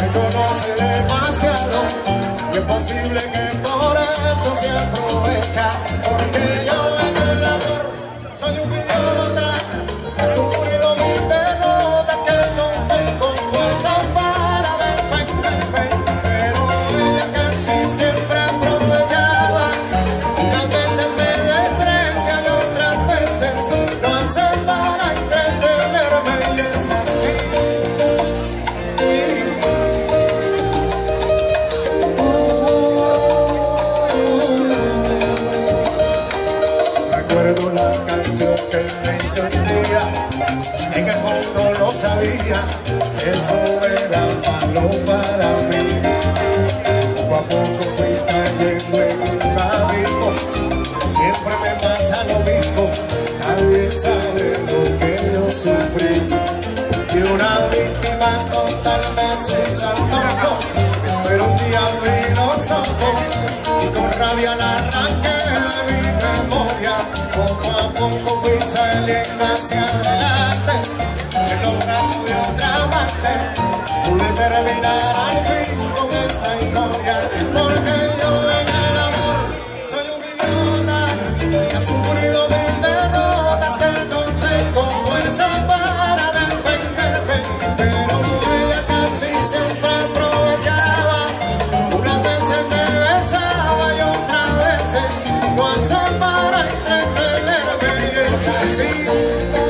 me conoce demasiado, y es posible que por eso se aprovecha, porque yo yo te lo hice un día, en el fondo lo sabía, eso era malo para como esa desgraciada dança assim.